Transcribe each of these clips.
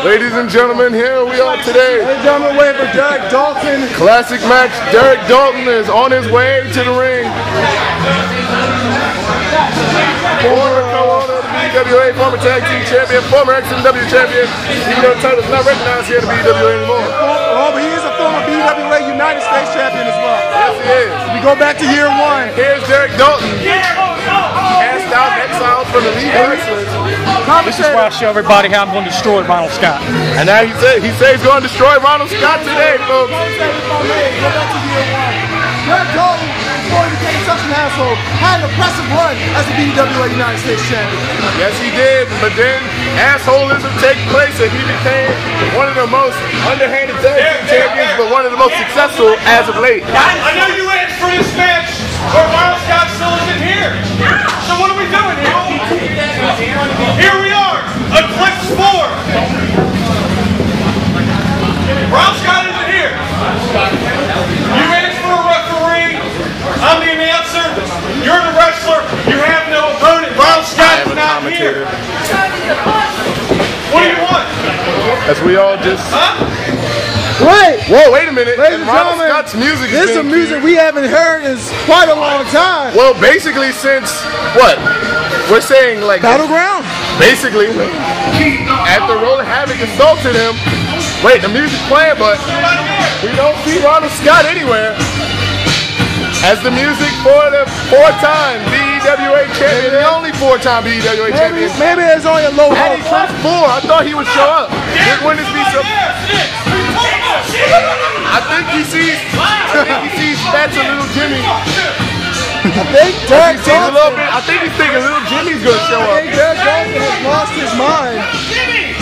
Ladies and gentlemen, here we are today. Ladies and gentlemen, wait for Derrick Dalton. Classic match. Derrick Dalton is on his way to the ring. Former co-owner BWA, former tag team champion, former XMW champion. Even though the title's not recognized here at the BWA anymore. Oh, but he is a former BWA United States champion as well. Yes, he is. We go back to year one. Here's Derrick Dalton. Cast out, exiled from the League of Excellence. This is why I show everybody how I'm going to destroy Ronald Scott. And now he said he says he's going to destroy Ronald Scott today, folks. Go back to year one. Derrick Dalton, before he became such an asshole, had an impressive run as a BWA United States champion. Yes, he did. But then assholism take place and he became one of the most underhanded tag team champions, but one of the most successful as of late. I know you asked for this match, but Ronald Scott still isn't here. So what are we doing here? Here we are, Eclipse 4. Ronald Scott isn't here. You asked for a referee. I'm the announcer. You're the wrestler. You have no opponent. Ronald Scott is not here. What do you want? As we all just. Huh? Wait! Whoa, wait a minute. Ladies and and gentlemen, Scott's music this is some music cued. we haven't heard in quite a long time. Well, basically, since what? We're saying like Battleground? basically after Roller Havoc assaulted him. Wait, the music's playing, but we don't see Ronald Scott anywhere. As the music for the four-time BEWA champion, the only four-time BEWA Maybe, champion. maybe it's only a low At hole. Eclipse 4, I thought he would show up. Did wouldn't be so? I think he sees. I think he sees Spats and Little Jimmy. I think Derrick He sees a little bit. I think he's thinking Little Jimmy's gonna show up. I up. think Derrick Dalton has lost his mind.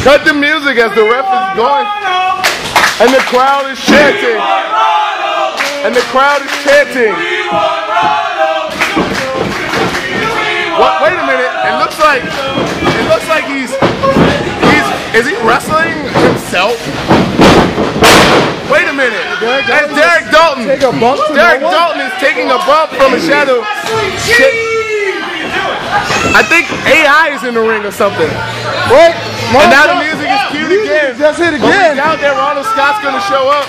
Cut the music as the ref is going, and the crowd is chanting. And the crowd is chanting. What? Wait a minute. It looks like it looks like he's he's is he wrestling himself? Wait a minute. And Derrick Dalton. Take a bump Derrick? Dalton is taking a bump from a shadow. I think AI is in the ring or something. Wait, And now the music is Music again. just hit again. doubt that Ronald Scott's gonna show up.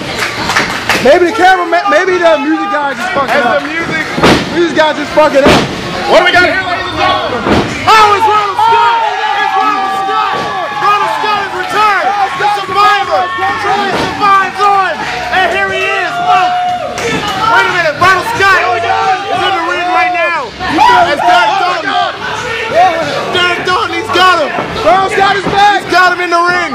Maybe the camera, maybe the music guy just fucking As up. the music. Music guy just fucking up. What do we got here, ladies? Oh, it's Ronald Scott! It's Ronald Scott! Ronald Scott has returned! The survivor! Truly survives on! And here he is, folks! Wait a minute, Ronald Scott is in the ring right now! As Derrick Dalton. Derrick Dalton, he's got him! Ronald Scott is back. He's got him in the ring!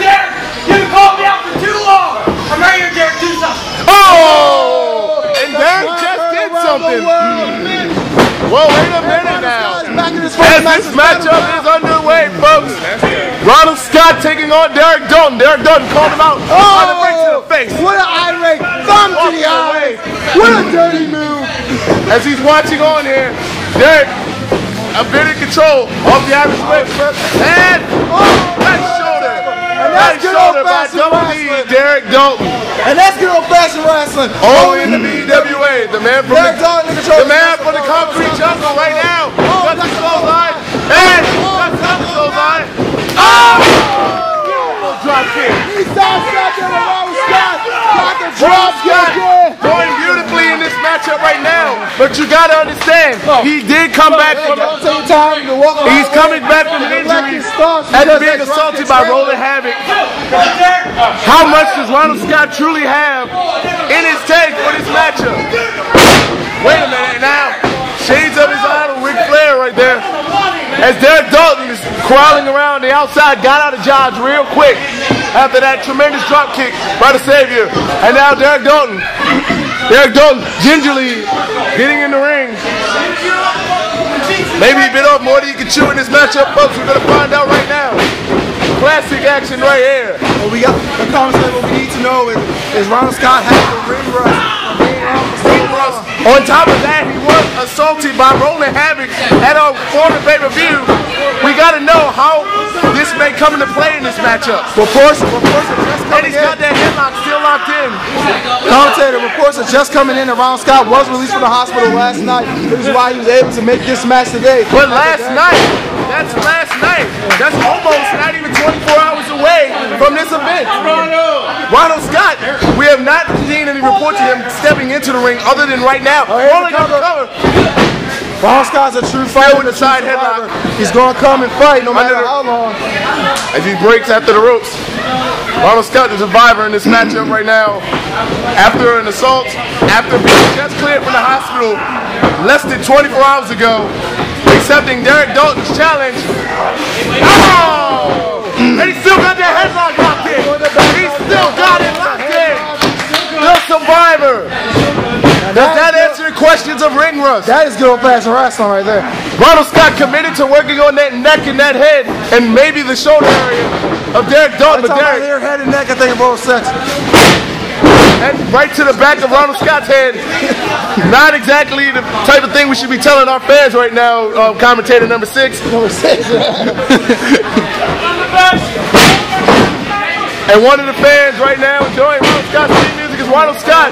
Derrick, you called me out for too long. I'm right here, Derrick. Do something. Oh! And Derrick just did Around the something! world. Well, wait a minute Ronald now! Scott is back in his As first this match. Matchup is underway, folks. Ronald Scott taking on Derrick Dalton. Derrick Dalton called him out on the right to the face. What an irate thumb to the eye. What a dirty move. As he's watching on here, Derrick, a bit in control of the Irish whip. And oh, right shoulder. And Right that's good shoulder by old-fashioned double D. Derrick Dalton. And that's good old fashioned wrestling. Only oh, in the BWA. The man from Derrick the, Dalton in the man from the concrete jungle right now. Oh, the clothesline. Got the clothesline. Oh! Drop kick. He sidestepped into Ronald Scott. Got the drop kick going beautifully in this matchup right now. But you gotta understand, he did come back Hey, from. don't take time to walk He's coming back from injury after being assaulted by. Roller Havoc. How much does Ronald Scott truly have in his tank for this matchup? Wait a minute now. Shades of his idol, Ric Flair right there. As Derrick Dalton is crawling around the outside, got out of Dodge real quick after that tremendous drop kick by the Savior. And now Derrick Dalton. Derrick Dalton gingerly getting in the ring. Maybe he bit off more than he could chew in this matchup, folks. We're gonna find out right now. Classic action right here. Well, we got the conversation. What we need to know is, is Ronald Scott has the ring rust from being out for so long. On top of that, he was assaulted by Roland Havoc at our former pay-per-view. We gotta know how this may come into play in this matchup. Reports, reports are just And coming he's in. got that headlock still locked in. Commentator reports are just coming in. that Ronald Scott was released from the hospital last night. This is why he was able to make this match today. But last night, that's last night. That's almost not even 24 hours away from this event. Ronald Scott, we have not seen any reports of him stepping into the ring other than right now. Oh, here's Only the on the cover. cover. Ronald Scott's a true fighter with a side headlock. He's going to come and fight no matter the- how long. As he breaks after the ropes. Ronald Scott, the survivor in this matchup right now. After an assault, after being just cleared from the hospital less than 24 hours ago, accepting Derrick Dalton's challenge. Oh! And he still got that headlock locked in. He still got it locked in. The survivor. Does that answer your questions of ring rust? That is good old fashioned wrestling right there. Ronald Scott committed to working on that neck and that head and maybe the shoulder area of Derrick Dalton. But about Derrick, hair, head, and neck, I think of all sex. and right to the back of Ronald Scott's head. Not exactly the type of thing we should be telling our fans right now, uh, commentator number six. Number six. And one of the fans right now enjoying Ronald Scott's music is Ronald Scott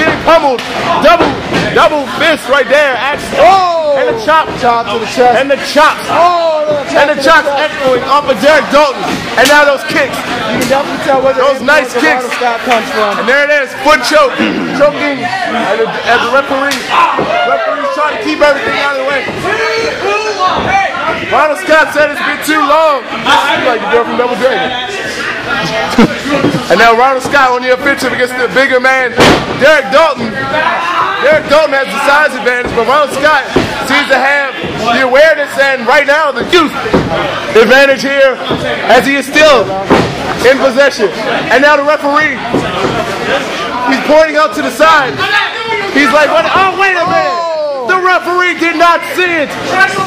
getting pummeled. Double, double fist right there. Axe. Oh! And the chop. Chop to the chest. And the chops. oh, chop And the chops chest. echoing off of Derrick Dalton. And now those kicks. You can definitely tell where the Those nice kicks. Scott comes from. And there it is, foot choke, choking as the, as the referee, referee's trying to keep everything out of the way. Ronald Scott said it's been too long. Just like the girl from Double Dragon. And now Ronald Scott on the offensive against the bigger man, Derrick Dalton. Derrick Dalton has the size advantage, but Ronald Scott seems to have the awareness and right now the youth advantage here as he is still in possession. And now the referee, he's pointing out to the side. He's like, what? Oh, wait a minute. The referee did not see it.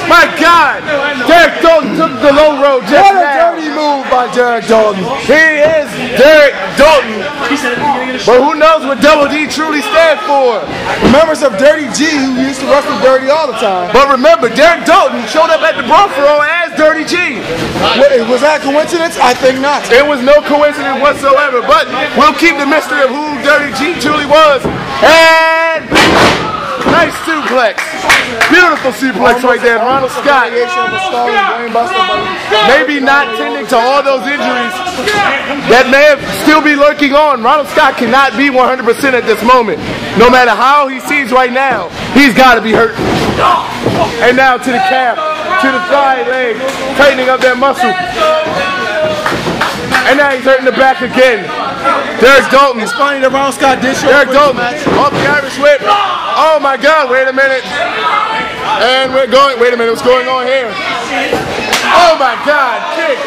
My God. Derrick Dalton took the low road just What a now. dirty move by Derrick Dalton. He is Derrick Dalton. But who knows what Double D truly stands for? Members of Dirty G who used to wrestle dirty all the time. But remember, Derrick Dalton showed up at the All as Dirty G. Wait, was that a coincidence? I think not. It was no coincidence whatsoever, but we'll keep the mystery of who Dirty G truly was. And Beautiful suplex right there. Ronald Scott. Variation of a stalling brainbuster, but Maybe not tending to all those injuries that may have still be lurking on. Ronald Scott cannot be 100% at this moment. No matter how he seems right now, he's got to be hurt. And now to the calf, to the thigh leg, tightening up that muscle. And now he's hurting the back again. Derrick Dalton. Funny that Ronald Scott did show Derrick Dalton off the Irish whip. Oh my God! Wait a minute. And we're going. Wait a minute. What's going on here? Oh my God! Kick.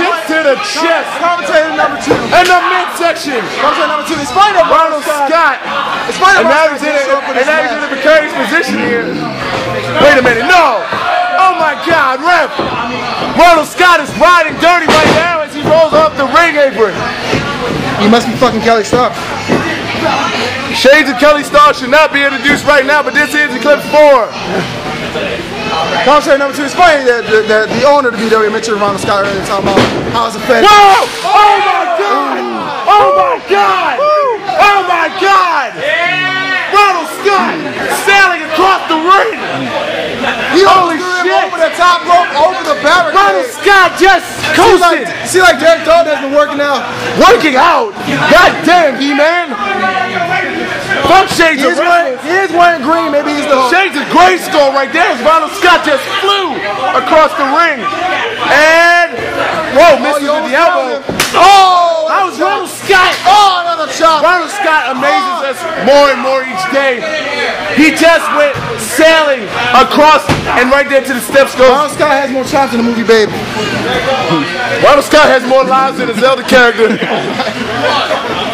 Kick to the chest Commentator number two. and the midsection. Commentator number two. It's funny that Ronald Scott. It's funny that And now Ronald he's in Scott did show up a, and now he's in a precarious position here. Wait a minute. No. Oh my God, ref. Ronald Scott is riding dirty right now as he rolls off the ring apron. You must be fucking Kelly Stark. Shades of Kelly Starr should not be introduced right now, but this is Eclipse 4. Commentator number two. It's funny that the, the, the owner of the BW mentioned Ronald Scott earlier talking about how it's affected. Whoa! Oh my God! Oh my God! Oh my God! Ronald Scott sailing across the ring! He Holy almost threw him shit. over the top rope, over the Ronald. Scott just See like, coasted! see like Derrick Dalton has been working out. Working out! God damn, he-man! Fuck Shades He of is wearing, Red. he is wearing green. Maybe he's the Shades of Grayskull right there as Ronald Scott just flew across the ring. And, whoa, oh, misses you at the elbow. Oh! That was Ronald Scott! Oh, another chop. Ronald Scott amazes oh. us more and more each day. He just went sailing across and right there to the steps goes. Ronald Scott has more chops in the movie, babe. Ronald Scott has more lives than a Zelda character.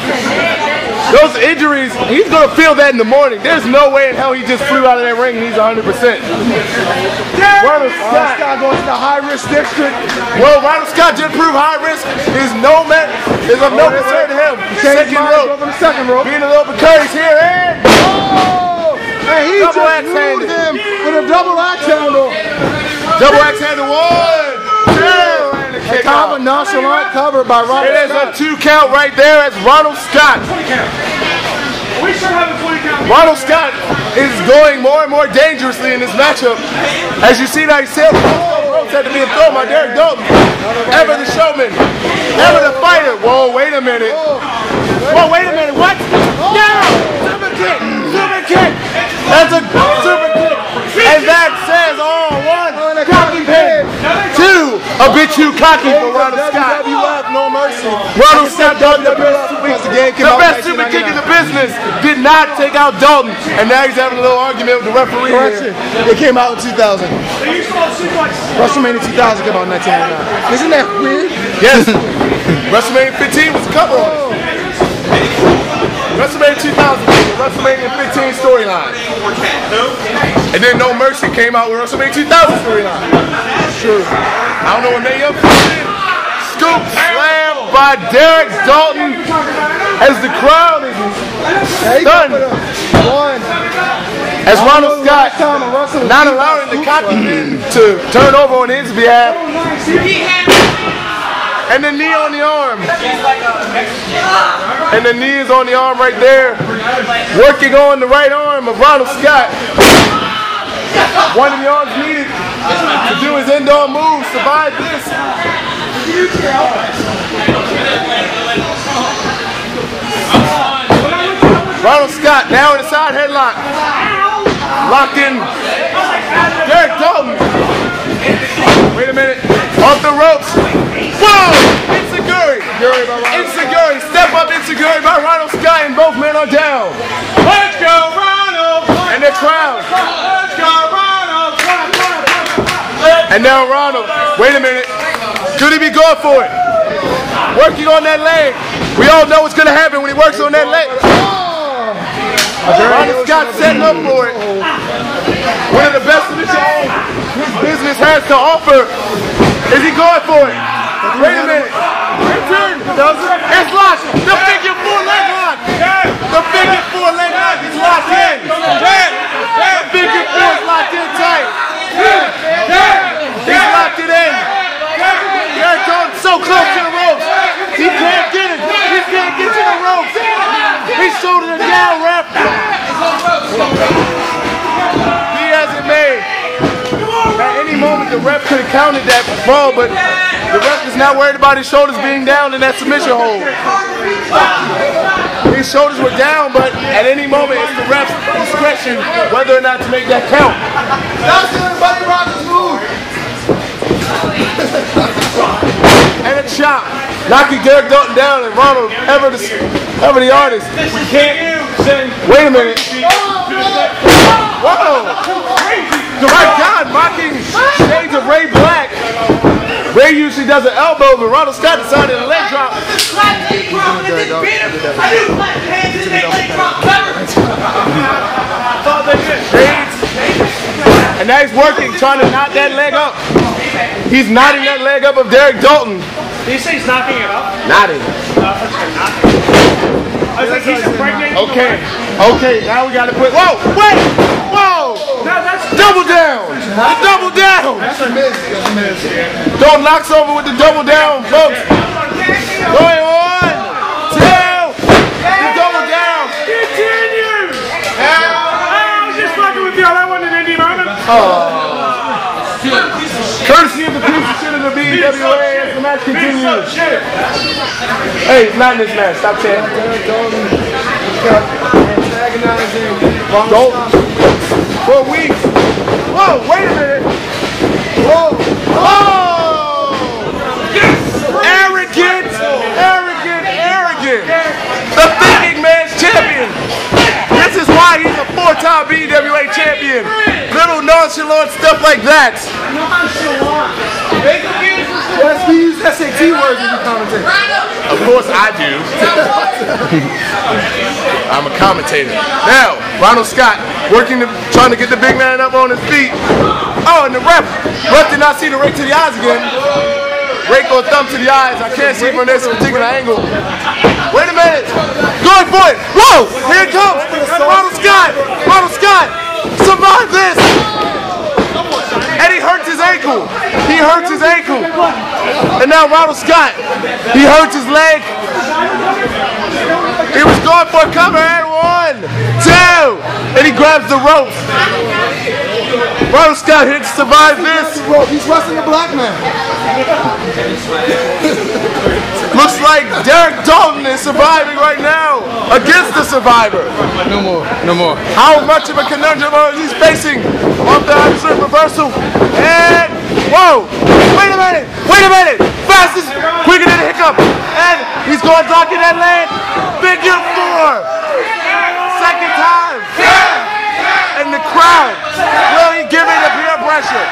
Those injuries, he's gonna feel that in the morning. There's no way in hell he just flew out of that ring and he's 100%. Ronald Ronald Scott. Scott going to the high risk district. Well, Ronald Scott did prove high risk. Is no man is of no oh, concern to him. Second rope. second rope. Being a little precarious here and Oh! And he Double just axe handed. him with a double axe handle. double axe handle one, kick Kind out. of a nonchalant cover by Ronald It is a two count right there as Ronald Scott. We should have a 20 count. Ronald Scott is going more and more dangerously in this matchup. As you see now, he said ropes had to be thrown by Derrick Dalton. Ever the showman. Ever the fighter. Whoa, wait a minute. Whoa, wait a minute. What? No! Super kick! Super kick! That's a super kick. And that says all one. Cocky pin. Two. A bit too cocky for Ronald Scott. WWF, no mercy. Ronald Scott done the best again, came the best super kick in the business did not take out Dalton, and now he's having a little argument with the referee Correction. here. It came out in 2000. They used to. WrestleMania 2000 came out in 1999. Isn't that weird? Yes, WrestleMania 15 was a couple oh of it. WrestleMania 2000 was the WrestleMania 15 storyline, and then No Mercy came out with WrestleMania 2000 storyline. Sure. I don't know what made up. Scoop slam by Derrick Dalton as the crowd is Hey, Done. One. as Ronald Scott Last time a not allowing the Scoop cocky Slam. pin to turn over on his behalf. And the knee on the arm. And the knee is on the arm right there. Working on the right arm of Ronald Scott. One of the arms needed to do his end on move. Survive this. Ronald Scott now in a side headlock. Locked in. Derrick Dalton. Wait a minute. Off the ropes. Insecurity. Insecurity. Step up insecurity by Ronald Scott and both men are down. Let's go, Ronald. And the crowd. Let's go, Ronald. And now Ronald. Wait a minute. Could he be going for it? Working on that leg. We all know what's going to happen when he works on that leg. Ronald Scott setting up for it. One of the best in the show his business has to offer. Is he going for it? Wait a minute. Return. It's locked. The figure four leg lock. The figure four leg lock is locked in. The figure four is locked in tight. He's locked it in. Derrick Dalton's so close to the ropes. He can't get it. He can't get to the ropes. He's shooting it down, ref. He hasn't made. At any moment, the ref could have counted that ball, but the ref is not worried about his shoulders being down in that submission hold. His shoulders were down, but at any moment, it's the ref's discretion whether or not to make that count. That's the Buddy Rogers move. and a chop, knocking Derrick Dalton down and Ronald ever the, ever the artist. We can't Wait a minute. Whoa! My God, mocking shades of Ray Black. Ray usually does an elbow, but Ronald Scott decided a leg drop. Shades. And now he's working, trying to knock that leg up. He's knotting that leg up of Derrick Dalton. Did you say he's knocking it up? Knotting. I was like, he's impregnating Okay. Okay, now we gotta put. Whoa! Wait! Whoa! No, that's Double down! The double down! That's a miss. That's a miss. Dalton knocks over with the double down, folks. Going on. Two. The double down. Continue! Oh, I was just fucking with you. That wasn't an indie moment. Courtesy of shit the BWA as the match continues. Hey, it's not in this match. Stop chatting. Antagonizing Ronald Dalton. For weeks. Whoa, wait a minute. Whoa. Oh! Arrogant, arrogant, arrogant. The thinking man's champion. This is why he's a four-time BWA champion. Little nonchalant stuff like that. Use SAT words. Of course I do. I'm a commentator. Now, Ronald Scott working to trying to get the big man up on his feet. Oh, and the ref. Ref did not see the rake to the eyes again. Rake or thumb to the eyes. I can't see from this particular angle. Wait a minute. For it. Whoa! Here it comes. Ronald Scott. Ronald Scott. Survive this. Hurts his ankle. He hurts his ankle. And now Ronald Scott, he hurts his leg. He was going for a cover and one, two, and he grabs the rope. Ronald Scott hits survive this. He's wrestling a black man. Looks like Derrick Dalton is surviving right now against the survivor. No more. No more. How much of a conundrum is he facing off the absolute reversal? And whoa! Wait a minute! Wait a minute! Fastest, quicker than a hiccup. And he's going docking that land. Figure four. Second time. And the crowd really giving the peer pressure.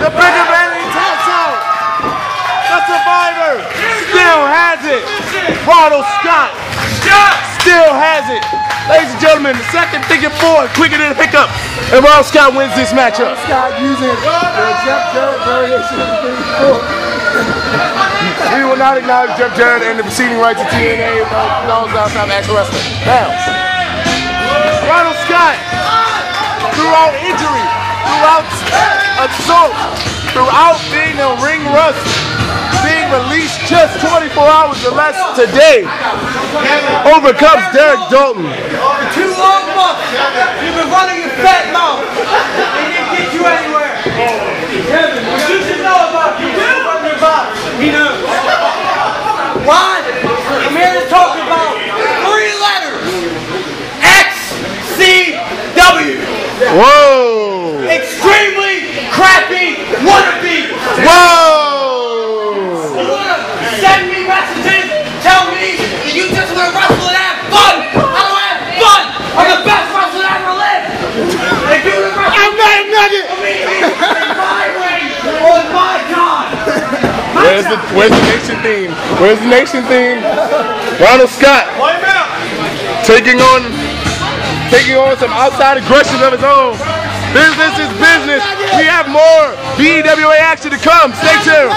The bigger man he taps out. The survivor still has it. Ronald Scott still has it. Ladies gentlemen, the second figure four, quicker than a hiccup. And Ronald Scott wins this matchup. Scott using the Jeff Jarrett variation of the thing before. We will not acknowledge Jeff Jarrett and the proceeding rights of TNA belongs to South Action Wrestling. Now, Ronald Scott, throughout injury, throughout assault, throughout being a ring rust, being released just 24 hours or less today, overcomes Derrick Dalton. Too long months. You've been running your fat mouth. They didn't get you anywhere. Kevin, what you should know about you is from your box. He knows. Ron, I'm here to talk about three letters. XCW. Whoa! Extremely crappy wannabe. Whoa! You wanna send me messages? Tell me that you just wanna wrestle and have fun. I don't have fun. I'm the best wrestler I ever lived. And you the wrestler. I'm not a nugget. I mean, in my ring on my time. My Where's the nation theme? Where's the nation theme? Ronald Scott taking on taking on some outside aggression of his own. Business is business. We have more BEWA action to come. Stay tuned.